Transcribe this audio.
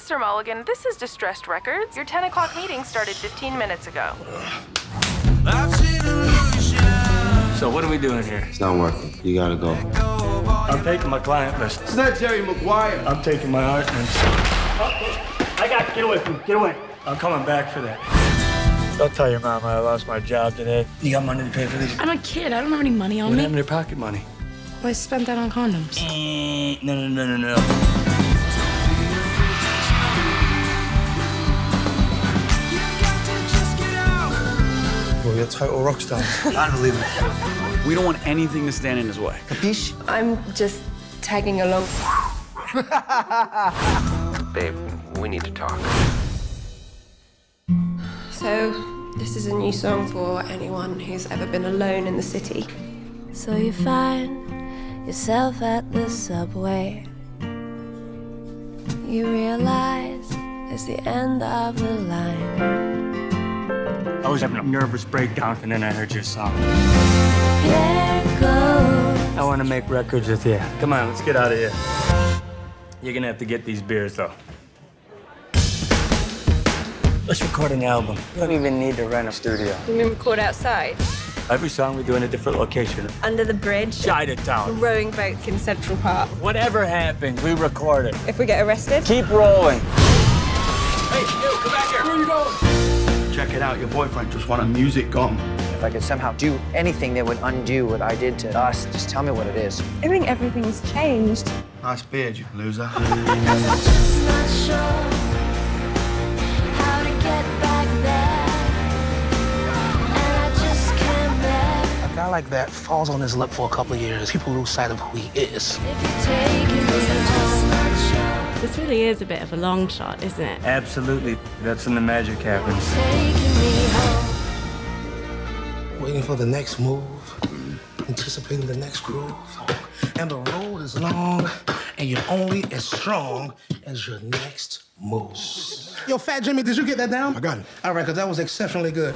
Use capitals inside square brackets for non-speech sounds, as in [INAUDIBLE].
Mr. Mulligan, this is Distressed Records. Your 10 o'clock meeting started 15 minutes ago. So what are we doing here? It's not working. You gotta go. I'm taking my client list. It's not Jerry Maguire. I'm taking my art and. I got get away from me. Get away. I'm coming back for that. Don't tell your mama I lost my job today. You got money to pay for these? I'm a kid. I don't have any money on What me. happened to your pocket money? Well, I spent that on condoms. Eh, No, no, no, no, no. Well, you're a total rock star. [LAUGHS] Unbelievable. We don't want anything to stand in his way. Capiche? I'm just tagging along. [LAUGHS] Babe, we need to talk. So, this is a new song for anyone who's ever been alone in the city. So you find yourself at the subway. You realize it's the end of the line. I was having a nervous breakdown, and then I heard your song. There goes. I want to make records with you. Come on, let's get out of here. You're gonna have to get these beers, though. Let's record an album. You don't even need to rent a studio. We can record outside, Every song we do in a different location. under the bridge, Chinatown. rowing boats in Central Park. Whatever happens, we record it. If we get arrested, Keep rolling. Check it out. Your boyfriend just won a music gum. If I could somehow do anything that would undo what I did to us, just tell me what it is. I think everything's changed. Nice beard, you loser. Just not sure how to get back there. And I just can't bear A guy like that falls on his lip for a couple of years. People lose sight of who he is. Really is a bit of a long shot, isn't it? Absolutely. That's when the magic happens. Taking me home. Waiting for the next move, anticipating the next groove. And the road is long, and you're only as strong as your next move. Yo, Fat Jimmy, did you get that down? I got it. All right, because that was exceptionally good.